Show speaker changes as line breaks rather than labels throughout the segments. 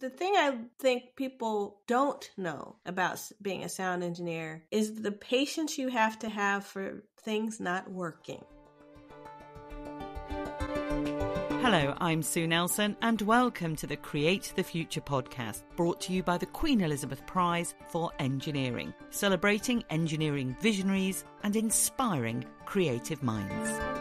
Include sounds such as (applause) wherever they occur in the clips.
The thing I think people don't know about being a sound engineer is the patience you have to have for things not working.
Hello, I'm Sue Nelson, and welcome to the Create the Future podcast, brought to you by the Queen Elizabeth Prize for Engineering, celebrating engineering visionaries and inspiring creative minds.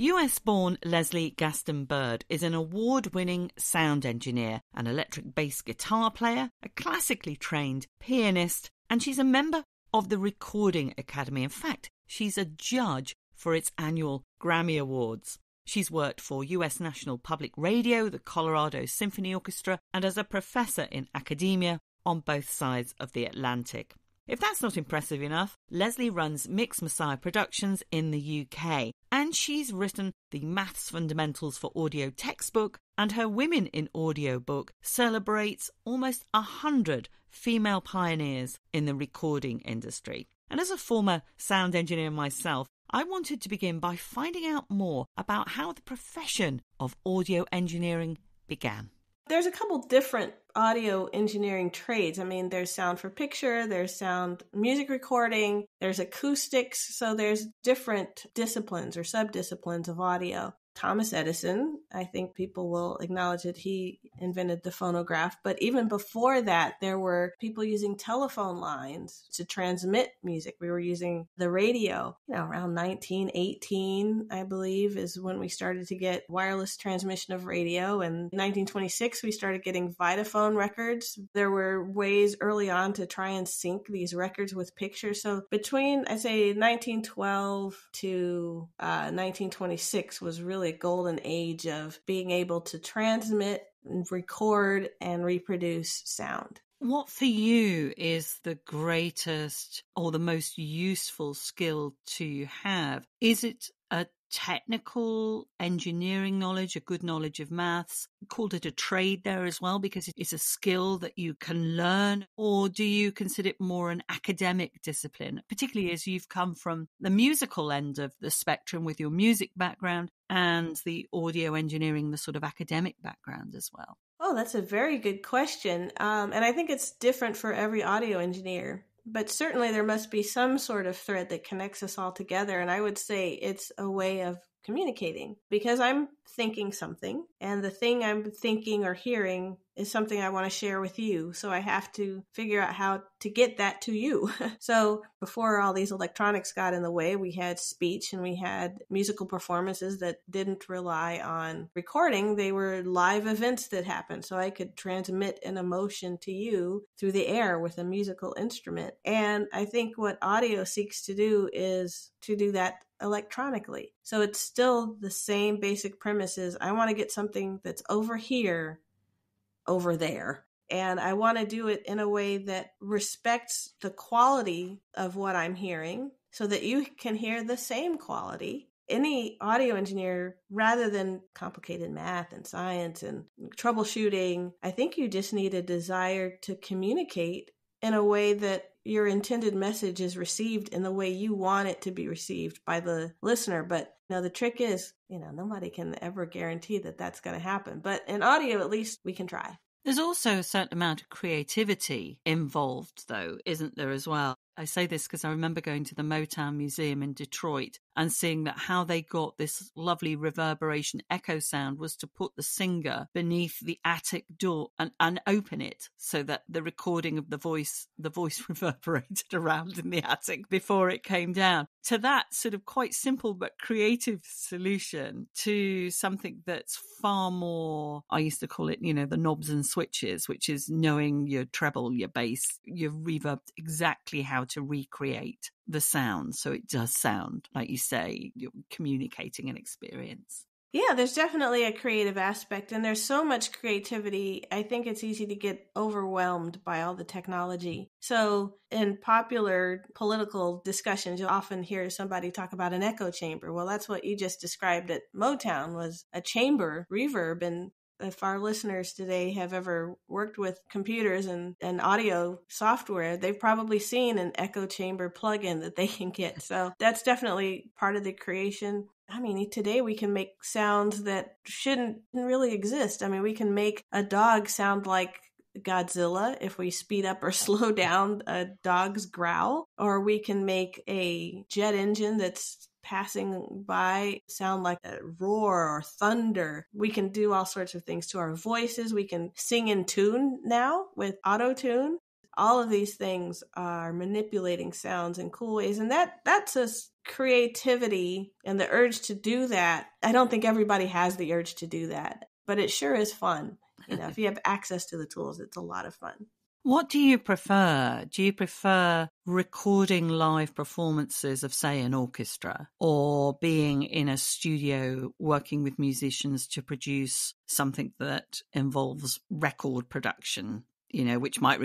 US born Leslie Gaston Bird is an award winning sound engineer, an electric bass guitar player, a classically trained pianist, and she's a member of the Recording Academy. In fact, she's a judge for its annual Grammy Awards. She's worked for US National Public Radio, the Colorado Symphony Orchestra, and as a professor in academia on both sides of the Atlantic. If that's not impressive enough, Leslie runs Mix Messiah Productions in the UK, and she's written the Maths Fundamentals for Audio textbook, and her Women in Audio book celebrates almost a hundred female pioneers in the recording industry. And as a former sound engineer myself, I wanted to begin by finding out more about how the profession of audio engineering began.
There's a couple different audio engineering trades. I mean, there's sound for picture, there's sound music recording, there's acoustics. So there's different disciplines or subdisciplines of audio. Thomas Edison. I think people will acknowledge that he invented the phonograph. But even before that, there were people using telephone lines to transmit music. We were using the radio. You know, around 1918, I believe, is when we started to get wireless transmission of radio. And 1926, we started getting Vitaphone records. There were ways early on to try and sync these records with pictures. So between, I say, 1912 to uh, 1926 was really a golden age of being able to transmit, record, and reproduce sound.
What for you is the greatest or the most useful skill to have? Is it a technical engineering knowledge, a good knowledge of maths. called it a trade there as well because it's a skill that you can learn? Or do you consider it more an academic discipline, particularly as you've come from the musical end of the spectrum with your music background and the audio engineering, the sort of academic background as well?
Oh, that's a very good question. Um, and I think it's different for every audio engineer but certainly there must be some sort of thread that connects us all together. And I would say it's a way of communicating because I'm thinking something and the thing I'm thinking or hearing is something I want to share with you. So I have to figure out how to get that to you. (laughs) so before all these electronics got in the way, we had speech and we had musical performances that didn't rely on recording. They were live events that happened. So I could transmit an emotion to you through the air with a musical instrument. And I think what audio seeks to do is to do that electronically. So it's still the same basic premises. I want to get something that's over here, over there. And I want to do it in a way that respects the quality of what I'm hearing so that you can hear the same quality. Any audio engineer, rather than complicated math and science and troubleshooting, I think you just need a desire to communicate in a way that your intended message is received in the way you want it to be received by the listener. But you the trick is, you know, nobody can ever guarantee that that's going to happen. But in audio, at least we can try.
There's also a certain amount of creativity involved, though, isn't there, as well? I say this because I remember going to the Motown Museum in Detroit and seeing that how they got this lovely reverberation echo sound was to put the singer beneath the attic door and, and open it so that the recording of the voice the voice (laughs) reverberated around in the attic before it came down. To that sort of quite simple but creative solution to something that's far more I used to call it, you know, the knobs and switches, which is knowing your treble, your bass, your reverb exactly how to recreate the sound so it does sound like you say you're communicating an experience.
Yeah there's definitely a creative aspect and there's so much creativity i think it's easy to get overwhelmed by all the technology. So in popular political discussions you'll often hear somebody talk about an echo chamber. Well that's what you just described at motown was a chamber reverb and if our listeners today have ever worked with computers and, and audio software, they've probably seen an echo chamber plugin that they can get. So that's definitely part of the creation. I mean, today we can make sounds that shouldn't really exist. I mean, we can make a dog sound like Godzilla if we speed up or (laughs) slow down a dog's growl, or we can make a jet engine that's passing by sound like a roar or thunder. We can do all sorts of things to our voices. We can sing in tune now with auto tune. All of these things are manipulating sounds in cool ways. And that that's a creativity and the urge to do that. I don't think everybody has the urge to do that, but it sure is fun. You know, if you have access to the tools, it's a lot of fun.
What do you prefer? Do you prefer recording live performances of, say, an orchestra, or being in a studio working with musicians to produce something that involves record production, you know, which might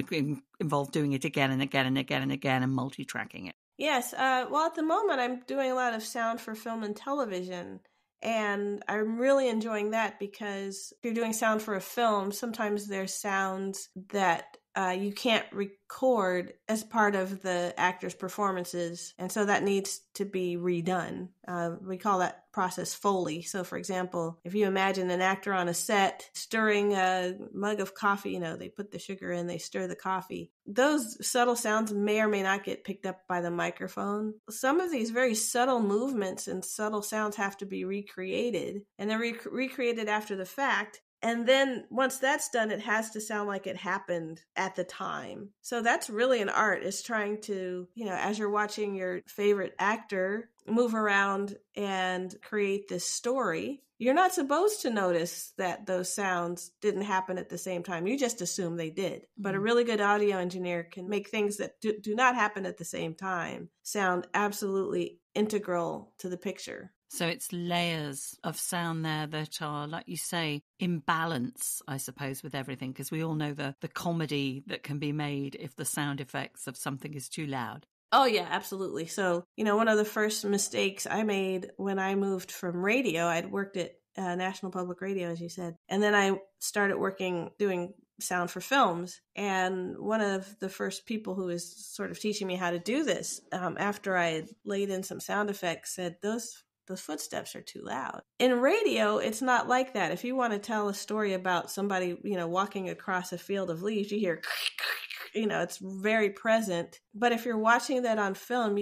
involve doing it again and again and again and again and multi tracking it?
Yes. Uh, well, at the moment, I'm doing a lot of sound for film and television. And I'm really enjoying that because if you're doing sound for a film, sometimes there's sounds that uh, you can't record as part of the actor's performances, and so that needs to be redone. Uh, we call that process Foley. So, for example, if you imagine an actor on a set stirring a mug of coffee, you know, they put the sugar in, they stir the coffee. Those subtle sounds may or may not get picked up by the microphone. Some of these very subtle movements and subtle sounds have to be recreated, and they're rec- recreated after the fact and then once that's done, it has to sound like it happened at the time. So that's really an art is trying to, you know, as you're watching your favorite actor move around and create this story, you're not supposed to notice that those sounds didn't happen at the same time. You just assume they did. Mm-hmm. But a mm-hmm. really good audio engineer can make things that do, do not happen at the same time sound absolutely integral to the picture.
So it's layers of sound there that are, like you say, in balance, I suppose, with everything, because we all know the, the comedy that can be made if the sound effects of something is too loud.
Oh, yeah, absolutely. So, you know, one of the first mistakes I made when I moved from radio, I'd worked at uh, National Public Radio, as you said, and then I started working doing sound for films. And one of the first people who was sort of teaching me how to do this, um, after I had laid in some sound effects, said, Those the footsteps are too loud. In radio, it's not like that. If you want to tell a story about somebody, you know, walking across a field of leaves, you hear, (laughs) you know, it's very present. But if you're watching that on film,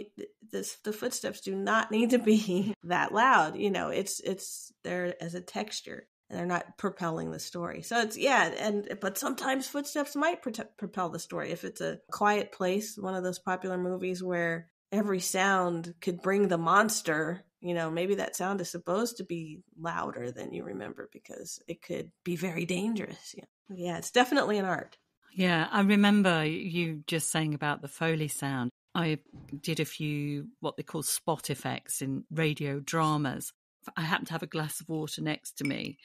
this, the footsteps do not need to be (laughs) that loud. You know, it's it's there as a texture and they're not propelling the story. So it's yeah, and but sometimes footsteps might pro- propel the story if it's a quiet place, one of those popular movies where every sound could bring the monster you know, maybe that sound is supposed to be louder than you remember because it could be very dangerous. Yeah, yeah it's definitely an art.
Yeah, I remember you just saying about the Foley sound. I did a few what they call spot effects in radio dramas. I happened to have a glass of water next to me,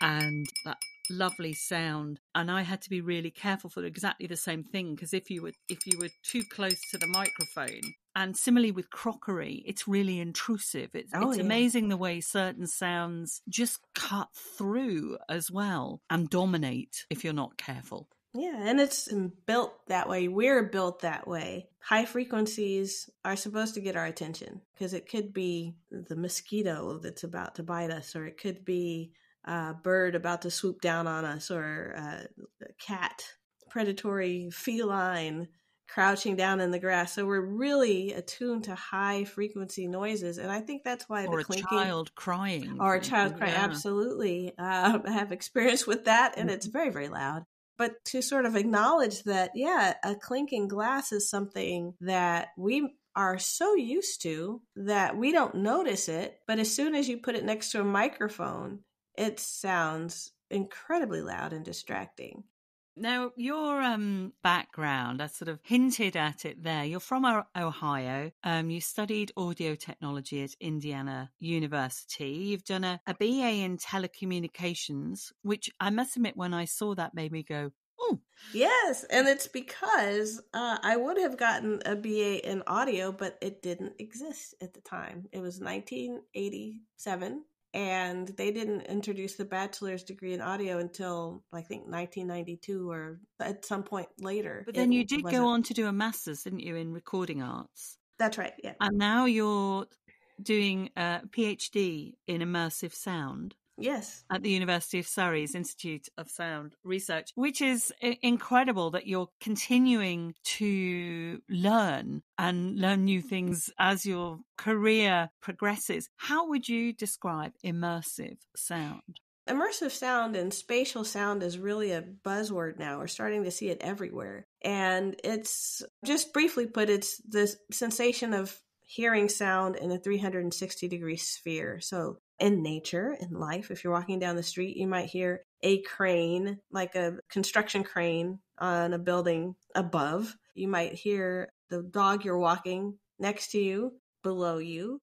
and that lovely sound and i had to be really careful for exactly the same thing because if you were if you were too close to the microphone and similarly with crockery it's really intrusive it's, oh, it's yeah. amazing the way certain sounds just cut through as well and dominate if you're not careful
yeah, and it's built that way. We're built that way. High frequencies are supposed to get our attention because it could be the mosquito that's about to bite us, or it could be uh, bird about to swoop down on us or uh, a cat, predatory feline crouching down in the grass. So we're really attuned to high frequency noises, and I think that's why
or
the
clinking, child crying
or a child crying. Yeah. Absolutely, uh, (laughs) I have experience with that, and it's mm-hmm. very very loud. But to sort of acknowledge that, yeah, a clinking glass is something that we are so used to that we don't notice it. But as soon as you put it next to a microphone, it sounds incredibly loud and distracting.
Now, your um, background, I sort of hinted at it there. You're from Ohio. Um, you studied audio technology at Indiana University. You've done a, a BA in telecommunications, which I must admit, when I saw that, made me go, Oh.
Yes, and it's because uh, I would have gotten a BA in audio, but it didn't exist at the time. It was 1987 and they didn't introduce the bachelor's degree in audio until I think 1992 or at some point later.
But then you did go on to do a master's, didn't you, in recording arts?
That's right. Yeah.
And now you're doing a PhD in immersive sound.
Yes.
At the University of Surrey's Institute of Sound Research, which is incredible that you're continuing to learn and learn new things as your career progresses. How would you describe immersive sound?
Immersive sound and spatial sound is really a buzzword now. We're starting to see it everywhere. And it's just briefly put, it's the sensation of hearing sound in a 360 degree sphere. So in nature, in life, if you're walking down the street, you might hear a crane, like a construction crane on a building above. You might hear the dog you're walking next to you, below you.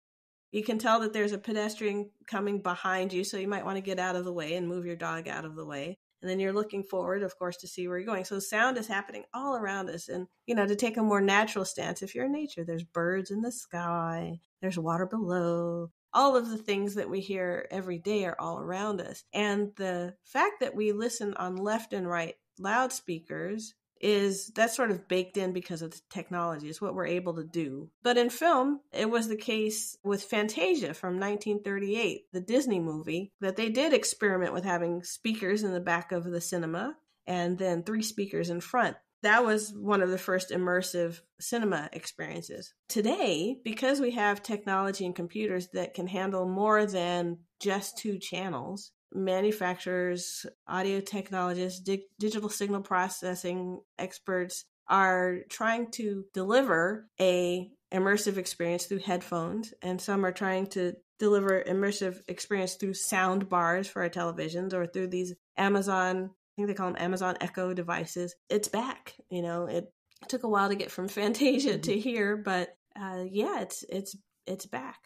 You can tell that there's a pedestrian coming behind you, so you might want to get out of the way and move your dog out of the way. And then you're looking forward, of course, to see where you're going. So sound is happening all around us. And, you know, to take a more natural stance, if you're in nature, there's birds in the sky, there's water below, all of the things that we hear every day are all around us. And the fact that we listen on left and right loudspeakers is that's sort of baked in because of the technology. It's what we're able to do. But in film, it was the case with Fantasia from 1938, the Disney movie, that they did experiment with having speakers in the back of the cinema and then three speakers in front. That was one of the first immersive cinema experiences. Today, because we have technology and computers that can handle more than just two channels, manufacturers, audio technologists, di- digital signal processing experts are trying to deliver a immersive experience through headphones and some are trying to deliver immersive experience through sound bars for our televisions or through these Amazon think they call them Amazon Echo devices. It's back. You know, it took a while to get from (laughs) Fantasia mm-hmm. to here, but uh, yeah, it's it's it's back.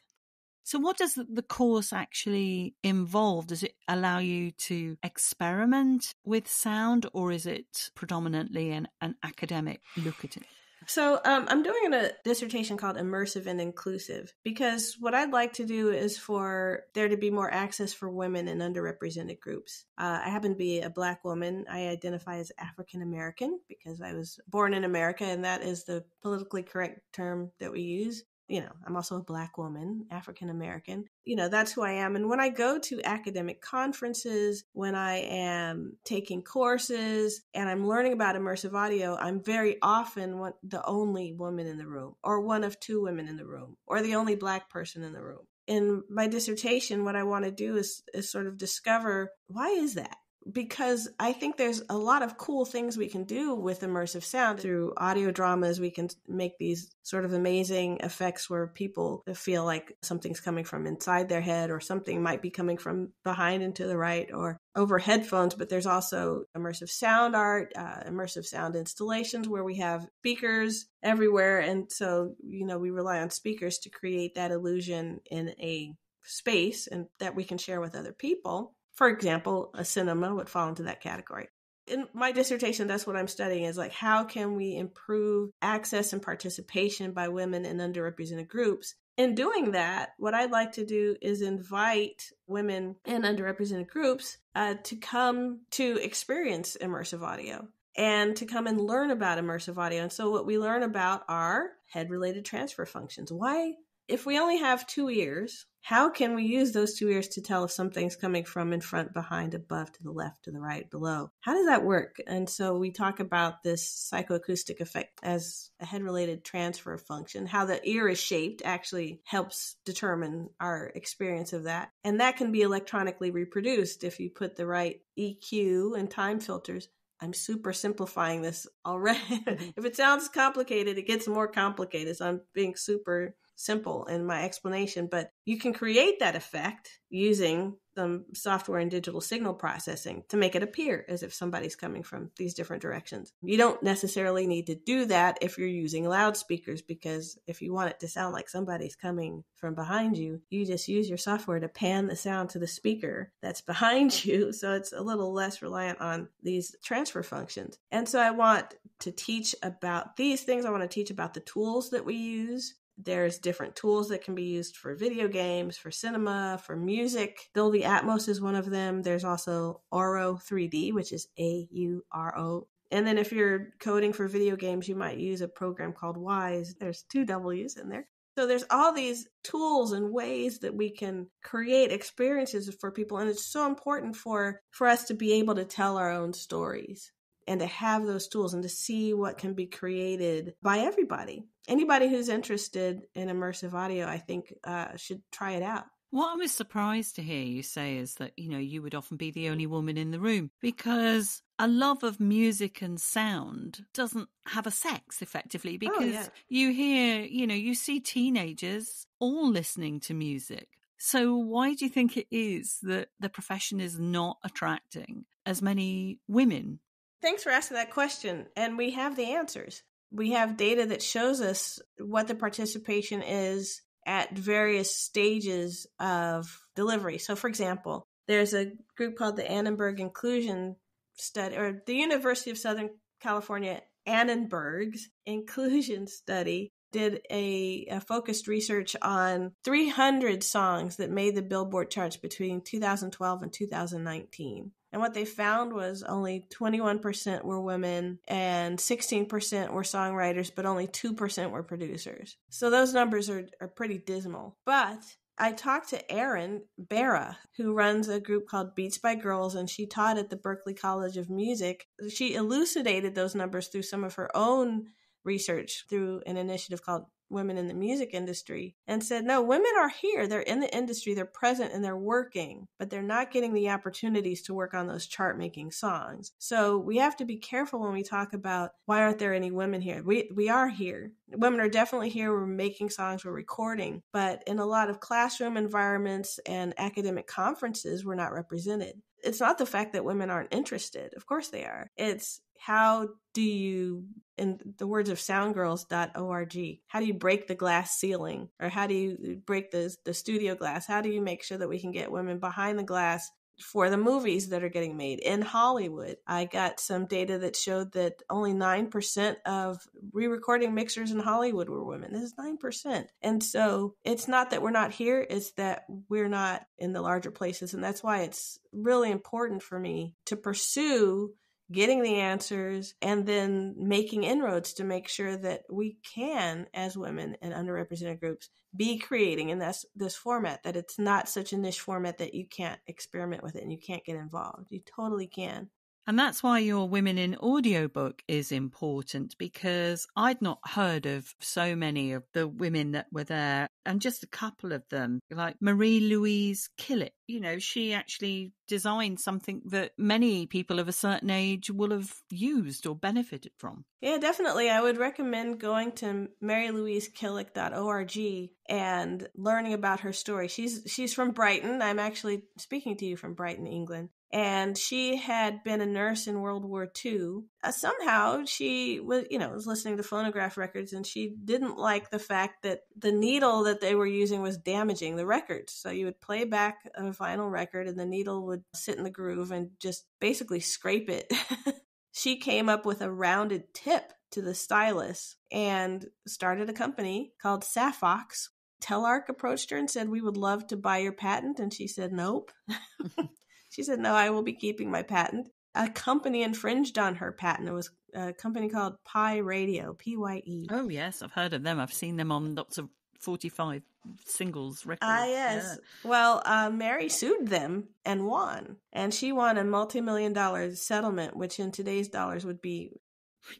So, what does the course actually involve? Does it allow you to experiment with sound, or is it predominantly an, an academic look at it?
So um, I'm doing a dissertation called Immersive and Inclusive because what I'd like to do is for there to be more access for women and underrepresented groups. Uh, I happen to be a Black woman. I identify as African American because I was born in America, and that is the politically correct term that we use you know, I'm also a black woman, African American. You know, that's who I am. And when I go to academic conferences, when I am taking courses and I'm learning about immersive audio, I'm very often one, the only woman in the room, or one of two women in the room, or the only black person in the room. In my dissertation, what I want to do is, is sort of discover why is that? Because I think there's a lot of cool things we can do with immersive sound through audio dramas. We can make these sort of amazing effects where people feel like something's coming from inside their head or something might be coming from behind and to the right or over headphones. But there's also immersive sound art, uh, immersive sound installations where we have speakers everywhere. And so, you know, we rely on speakers to create that illusion in a space and that we can share with other people for example, a cinema would fall into that category. In my dissertation, that's what I'm studying is like how can we improve access and participation by women and underrepresented groups in doing that, what I'd like to do is invite women and underrepresented groups uh, to come to experience immersive audio and to come and learn about immersive audio. And so, what we learn about are head related transfer functions. Why, if we only have two ears, how can we use those two ears to tell if something's coming from in front, behind, above, to the left, to the right, below? How does that work? And so we talk about this psychoacoustic effect as a head related transfer function. How the ear is shaped actually helps determine our experience of that. And that can be electronically reproduced if you put the right EQ and time filters I'm super simplifying this already. (laughs) If it sounds complicated, it gets more complicated. So I'm being super simple in my explanation, but you can create that effect using some software and digital signal processing to make it appear as if somebody's coming from these different directions. You don't necessarily need to do that if you're using loudspeakers because if you want it to sound like somebody's coming from behind you, you just use your software to pan the sound to the speaker that's (laughs) behind you. So it's a little less reliant on these transfer functions. And so I want to teach about these things. I want to teach about the tools that we use there's different tools that can be used for video games, for cinema, for music. Dolby Atmos is one of them. There's also Auro 3D, which is A U R O. And then if you're coding for video games, you might use a program called Wwise. There's two W's in there. So there's all these tools and ways that we can create experiences for people and it's so important for for us to be able to tell our own stories and to have those tools and to see what can be created by everybody. Anybody who's interested in immersive audio, I think, uh, should try it out.
What I was surprised to hear you say is that, you know, you would often be the only woman in the room because a love of music and sound doesn't have a sex effectively because oh, yeah. you hear, you know, you see teenagers all listening to music. So why do you think it is that the profession is not attracting as many women?
Thanks for asking that question. And we have the answers. We have data that shows us what the participation is at various stages of delivery. So, for example, there's a group called the Annenberg Inclusion Study, or the University of Southern California Annenberg's Inclusion Study did a, a, focused research on 300 songs that made the Billboard charts between 2012 and 2019. And what they found was only 21% were women and 16% were songwriters, but only 2% were producers. So those numbers are, are pretty dismal. But I talked to Erin Barra, who runs a group called Beats by Girls, and she taught at the Berklee College of Music. She elucidated those numbers through some of her own research through an initiative called women in the music industry and said, no, women are here. They're in the industry, they're present and they're working, but they're not getting the opportunities to work on those chart making songs. So we have to be careful when we talk about why aren't there any women here? We, we are here. Women are definitely here. We're making songs, we're recording, but in a lot of classroom environments and academic conferences, we're not represented it's not the fact that women aren't interested. Of course they are. It's how do you in the words of soundgirls.org how do you break the glass ceiling or how do you break the the studio glass how do you make sure that we can get women behind the glass for the movies that are getting made in Hollywood. I got some data that showed that only 9% of re recording mixers in Hollywood were women. This is 9%. And so it's not that we're not here, it's that we're not in the larger places. And that's why it's really important for me to pursue getting the answers, and then making inroads to make sure that we can, as women and underrepresented groups, be creating in this this format. That it's not such a niche format that you can't experiment with it and you can't get involved. You totally can.
And that's why your Women in Audio book is important because I'd not heard of so many of the women that were there and just a couple of them, like Mary Louise Killick. You know, she actually designed something that many people of a certain age will have used or benefited from.
Yeah, definitely. I would recommend going to marylouisekillick.org and learning about her story. She's she's from Brighton. I'm actually speaking to you from Brighton, England and she had been a nurse in World War II. Uh, somehow she was, you know, was listening to phonograph records, and she didn't like the fact that the needle that they were using was damaging the records. So you would play back a vinyl record, and the needle would sit in the groove and just basically scrape it. (laughs) she came up with a rounded tip to the stylus and started a company called Sapphox. Telarc approached her and said, We would love to buy your patent. And she said, Nope. (laughs) She said, No, I will be keeping my patent. A company infringed on her patent. It was a company called Pye Radio, P Y E.
Oh, yes, I've heard of them. I've seen them on lots of 45 singles records.
Ah, yes. Yeah. Well, uh, Mary sued them and won. And she won a multi million dollar settlement, which in today's dollars would be,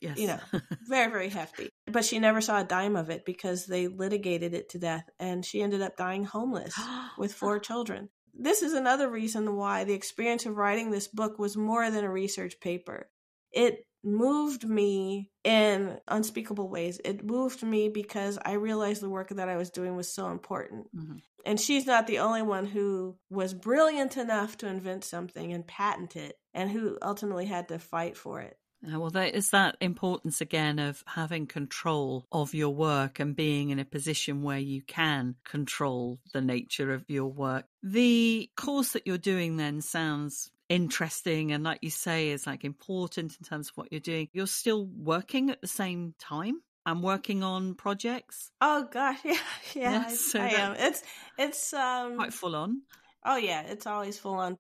yes. you know, (laughs) very, very hefty. But she never saw a dime of it because they litigated it to death. And she ended up dying homeless (gasps) with four children this is another reason why the experience of writing this book was more than a research paper. It moved me in unspeakable ways. It moved me because I realized the work that I was doing was so important. Mm-hmm. And she's not the only one who was brilliant enough to invent something and patent it and who ultimately had to fight for it.
Well, there is that importance again of having control of your work and being in a position where you can control the nature of your work. The course that you're doing then sounds interesting and like you say is like important in terms of what you're doing. You're still working at the same time? and working on projects.
Oh gosh, (laughs) yeah, yeah, yes, so I, I am. It's it's um
quite full on.
Oh yeah, it's always full on.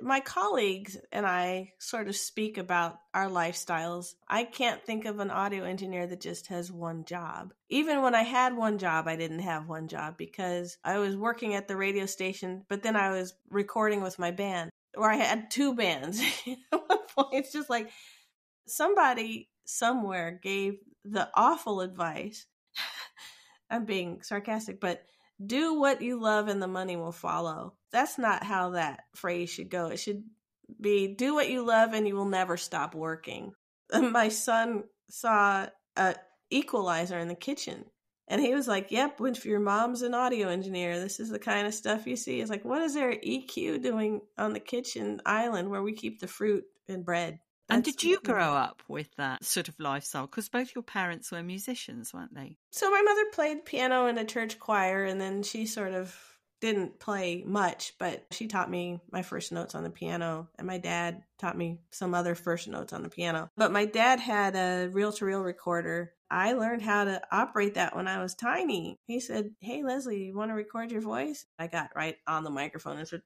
My colleagues and I sort of speak about our lifestyles. I can't think of an audio engineer that just has one job. Even when I had one job, I didn't have one job because I was working at the radio station, but then I was recording with my band, or I had two bands. (laughs) at one point, it's just like somebody somewhere gave the awful advice. (laughs) I'm being sarcastic, but do what you love and the money will follow. That's not how that phrase should go. It should be do what you love and you will never stop working. (laughs) My son saw a equalizer in the kitchen and he was like, Yep, if your mom's an audio engineer, this is the kind of stuff you see. It's like, what is their EQ doing on the kitchen island where we keep the fruit and bread?
And did you grow up with that sort of lifestyle? Because both your parents were musicians, weren't they?
So my mother played piano in a church choir, and then she sort of didn't play much, but she taught me my first notes on the piano, and my dad taught me some other first notes on the piano. But my dad had a reel to reel recorder. I learned how to operate that when I was tiny. He said, Hey, Leslie, you want to record your voice? I got right on the microphone and said.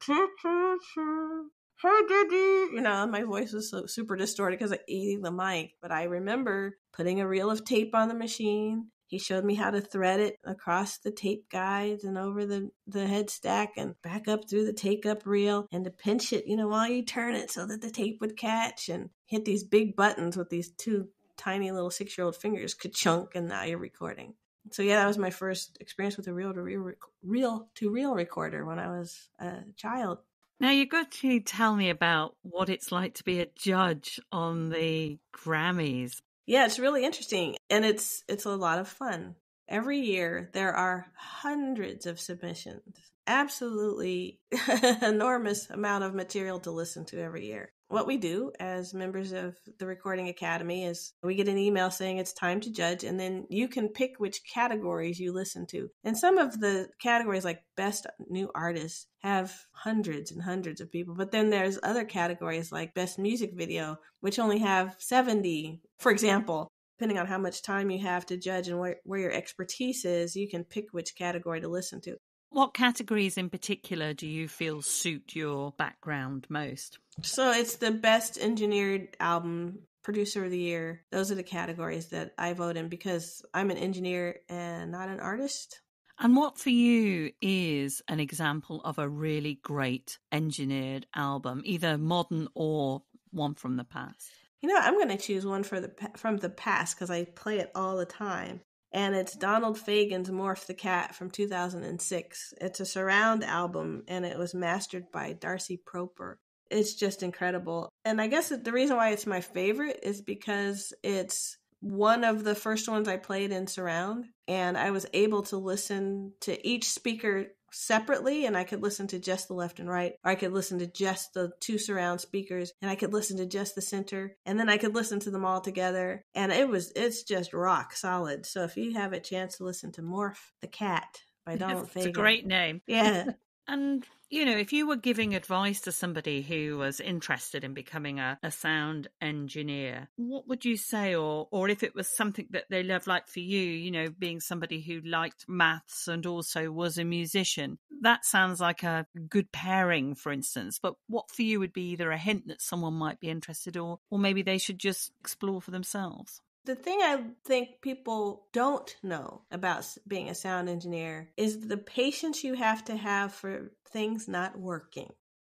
You know, my voice was so super distorted because I eating the mic. But I remember putting a reel of tape on the machine. He showed me how to thread it across the tape guides and over the, the head stack and back up through the take up reel and to pinch it, you know, while you turn it so that the tape would catch and hit these big buttons with these two tiny little six year old fingers, ka chunk, and now you're recording. So yeah, that was my first experience with a reel to reel reel to reel recorder when I was a child.
Now you've got to tell me about what it's like to be a judge on the Grammys.
Yeah, it's really interesting and it's it's a lot of fun. Every year there are hundreds of submissions. Absolutely (laughs) enormous amount of material to listen to every year what we do as members of the Recording Academy is we get an email saying it's time to judge, and then you can pick which categories you listen to. And some of the categories, like Best New Artist, have hundreds and hundreds of people. But then there's other categories like Best Music Video, which only have 70, for example. Depending on how much time you have to judge and where, where your expertise is, you can pick which category to listen to.
What categories in particular do you feel suit your background most?
So it's the best engineered album, producer of the year. Those are the categories that I vote in because I'm an engineer and not an artist.
And what for you is an example of a really great engineered album, either modern or one from the past?
You know, I'm going to choose one for the from the past because I play it all the time and it's Donald Fagen's Morph the Cat from 2006. It's a surround album and it was mastered by Darcy Proper. It's just incredible. And I guess the reason why it's my favorite is because it's one of the first ones I played in surround and I was able to listen to each speaker separately and I could listen to just the left and right, or I could listen to just the two surround speakers and I could listen to just the center and then I could listen to them all together. And it was, it's just rock solid. So if you have a chance to listen to Morph the Cat by (laughs) Donald
Fagen. It's a great name.
Yeah. (laughs)
and you know, if you were giving advice to somebody who was interested in becoming a, a sound engineer, what would you say? Or, or if it was something that they love, like for you, you know, being somebody who liked maths and also was a musician, that sounds like a good pairing, for instance. But what for you would be either a hint that someone might be interested or, or maybe they should just explore for themselves?
The thing I think people don't know about being a sound engineer is the patience you have to have for things not working.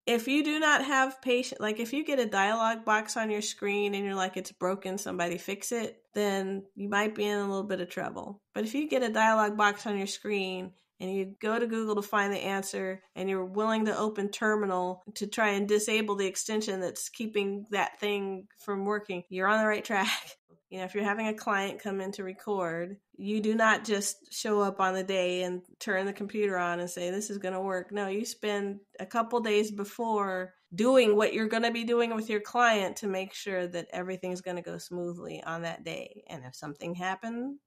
If you do not have patience, like if you get a dialog box on your screen and you're like, it's broken, somebody fix it, then you might be in a little bit of trouble. But if you get a dialog box on your screen and you go to Google to find the answer and you're willing to open terminal to try and disable the extension that's keeping that thing from working, you're on the right (laughs) track. You know, if you're having a client come in to record, you do not just show up on the day and turn the computer on and say, this is going to work. No, you spend a couple days before doing what you're going to be doing with your client to make sure that everything's going to go smoothly on that day. And if something happens,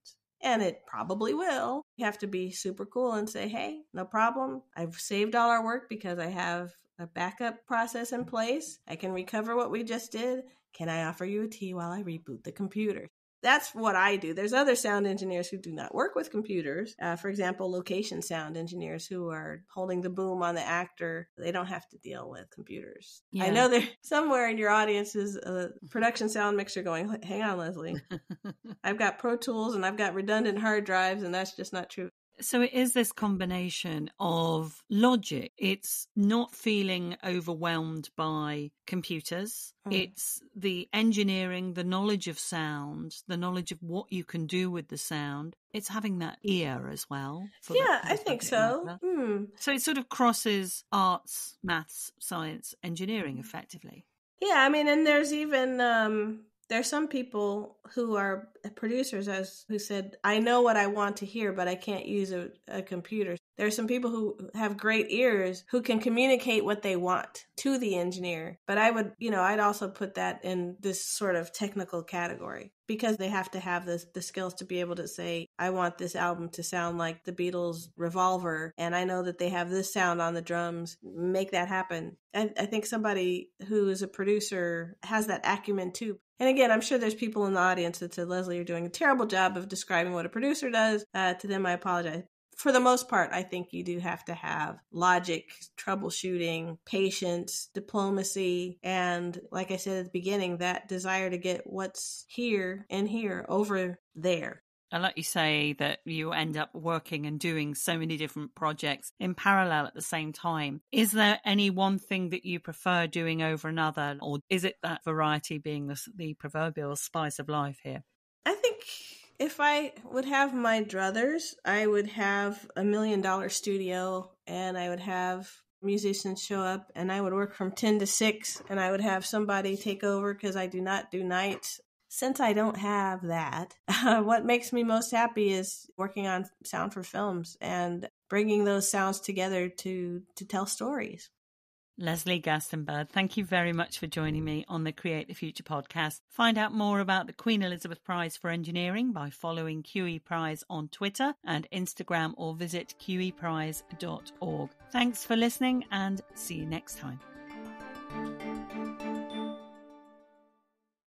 and it probably will. You have to be super cool and say, hey, no problem. I've saved all our work because I have a backup process in place. I can recover what we just did can I offer you a tea while I reboot the computer? that's what I do. There's other sound engineers who do not work with computers. Uh, for example, location sound engineers who are holding the boom on the actor. They don't have to deal with computers. Yeah. I know there (laughs) somewhere in your audience is a (laughs) production sound mixer going, hang on, Leslie. (laughs) I've got Pro Tools and I've got redundant hard drives, and that's just not true.
So it is this combination of logic. It's not feeling overwhelmed by computers. Mm. It's the engineering, the knowledge of sound, the knowledge of what you can do with the sound. It's having that ear as well.
Yeah, I think so. Mm.
So it sort of crosses arts, maths, science, engineering effectively.
Yeah, I mean, and there's even um, there's some people who are producers as who said i know what i want to hear but i can't use a, a computer. Are some people who have great ears who can communicate what they want to the engineer but i would you know i'd also put that in this sort of technical category because they have to have the, the skills to be able to say i want this album to sound like the beatles revolver and i know that they have this sound on the drums. Make that happen. I think somebody who is a producer has that acumen too and again, I'm sure there's people in the audience that said, Leslie, you're doing a terrible job of describing what a producer does. Uh, to them, I apologize. For the most part, I think you do have to have logic, troubleshooting, patience, diplomacy, and like I said at the beginning, that desire to get what's here and here over there.
I like you say that you end up working and doing so many different projects in parallel at the same time. Is there any one thing that you prefer doing over another, or is it that variety being the, the proverbial spice of life here?
I think if I would have my druthers, I would have a million dollar studio and I would have musicians show up and I would work from 10 to 6 and I would have somebody take over because I do not do nights since I don't have that, (laughs) what makes me most happy is working on sound for films and bringing those sounds together to to tell stories.
Leslie Bird, thank you very much for joining me on the Create the Future podcast. Find out more about the Queen Elizabeth Prize for Engineering by following QE Prize on Twitter and Instagram or visit qeprize.org. Thanks for listening and see you next time.